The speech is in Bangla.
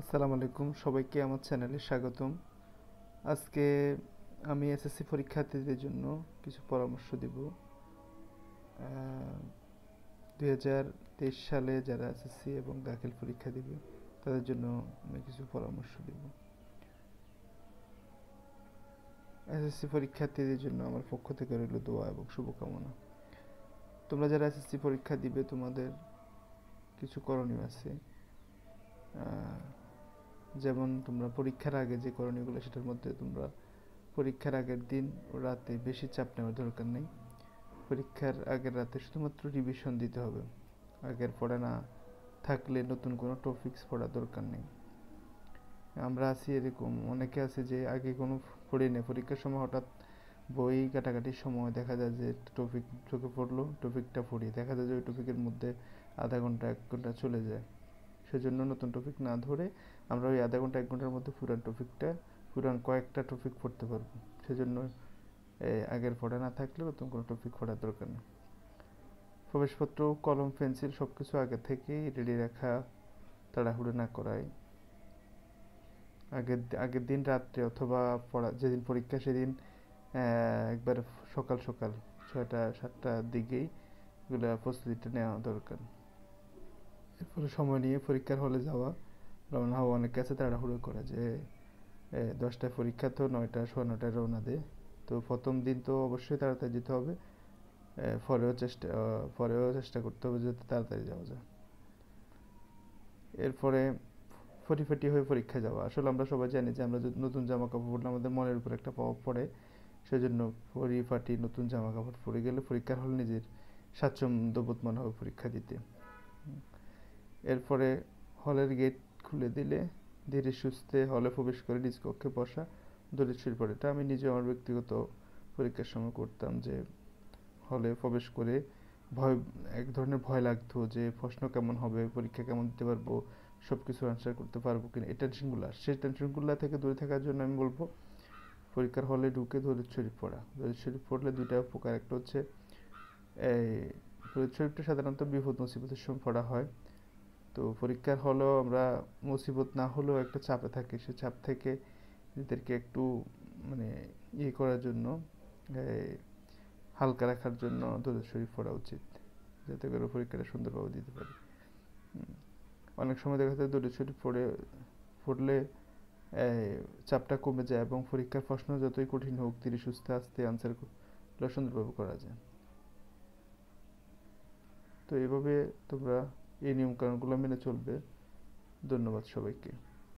আসসালামু আলাইকুম, সবাইকে আমার চ্যানেলে স্বাগতম। আজকে আমি এসএসসি পরীক্ষার্থীদের জন্য কিছু পরামর্শ দিব। দুই সালে যারা এসএসসি এবং দাখিল পরীক্ষা দিবে, তাদের জন্য আমি কিছু পরামর্শ দিব। এসএসসি পরীক্ষার্থীদের জন্য আমার পক্ষ থেকে রইল দোয়া এবং শুভকামনা। তোমরা যারা এসএসসি পরীক্ষা দিবে, তোমাদের কিছু করণীয় আছে। যেমন তোমরা পরীক্ষার আগে যে করণীয়গুলো সেটার মধ্যে তোমরা পরীক্ষার আগের দিন ও রাতে বেশি চাপ নেওয়ার দরকার নেই। পরীক্ষার আগের রাতে শুধুমাত্র রিভিশন দিতে হবে। আগের পড়া না থাকলে নতুন কোনো টপিকস পড়ার দরকার নেই। আমরা আছি এরকম, অনেকে আছে যে আগে কোনো পড়ি না পরীক্ষার সময় হঠাৎ বই কাটাকাটির সময় দেখা যায় যে টপিক চোখে পড়ল টপিকটা পড়ি। দেখা যায় যে ওই টপিকের মধ্যে আধা ঘণ্টা, এক ঘণ্টা চলে যায়। সেজন্য নতুন টপিক না ধরে আমরা ওই আধা ঘণ্টা, এক ঘণ্টার মধ্যে পুরান টপিকটা পুরান কয়েকটা টপিক পড়তে পারব। সেজন্য আগের পড়া না থাকলে নতুন কোনো টপিক পড়ার দরকার নেই। প্রবেশপত্র, কলম, পেন্সিল সব কিছু আগে থেকেই রেডি রাখা, তাড়াহুড়ো না করাই। আগের আগের দিন রাত্রে অথবা পড়া, যেদিন পরীক্ষা সেদিন একবার সকাল সকাল ছয়টা, সাতটার দিকেই এগুলো প্রস্তুতিটা নেওয়া দরকার। এরপরে সময় নিয়ে পরীক্ষার হলে যাওয়া। রওনা হওয়া অনেকে আছে তাড়াহুড়ো করে যে দশটায় পরীক্ষা তো, নয়টা সোয়া নয়টায় রওনা দেয় তো প্রথম দিন তো অবশ্যই তাড়াতাড়ি যেতে হবে। পরেও চেষ্টা পরেও চেষ্টা করতে হবে যাতে তাড়াতাড়ি যাওয়া যায়। এরপরে ফটিফটি হয়ে পরীক্ষা যাওয়া। আসলে আমরা সবাই জানি যে, আমরা নতুন জামা কাপড় পরলে আমাদের মনের উপর একটা প্রভাব পড়ে। সেজন্য পরিপাটি নতুন জামা কাপড় পরে গেলে পরীক্ষার হল নিজের স্বাচ্ছন্দ্য বোধ মনে হবে পরীক্ষা দিতে। এরপরে হলের গেট খুলে দিলে ধীরে সুস্থে হলে প্রবেশ করে নিজ কক্ষে বসা শুরু পড়ে। এটা আমি নিজে আমার ব্যক্তিগত পরীক্ষার সময় করতাম যে হলে প্রবেশ করে ভয়, এক ধরনের ভয় লাগতো যে প্রশ্ন কেমন হবে, পরীক্ষা কেমন দিতে পারব সব কিছু আনসার করতে পারব কিনা। এই টেনশনগুলো সেই টেনশনগুলো থেকে দূরে থাকার জন্য আমি বলব পরীক্ষার হলে ঢুকে দলিল শরীফ পড়া। দলিল শরীফ পড়লে দুইটা উপকার। একটা হচ্ছে এই দলিল শরীফটা সাধারণত বিপদ মুসিবতের সময় পড়া হয়। তো পরীক্ষার হলেও আমরা মুসিবত না হলেও একটা চাপে থাকি। সে চাপ থেকে নিজেদেরকে একটু মানে ইয়ে করার জন্য হালকা রাখার জন্য দরুদ শরীফ পড়া উচিত। যাতে করে পরীক্ষাটা সুন্দরভাবে দিতে পারি। অনেক সময় দেখা যায় দরুদ শরীফ পড়ে, পড়লে চাপটা কমে যায় এবং পরীক্ষার প্রশ্ন যতই কঠিন হোক তিনি সুস্থে আস্তে আনসার সুন্দরভাবে করা যায়। তো এভাবে তোমরা এই নিয়মকানুনগুলো মেনে চলবে। ধন্যবাদ সবাইকে।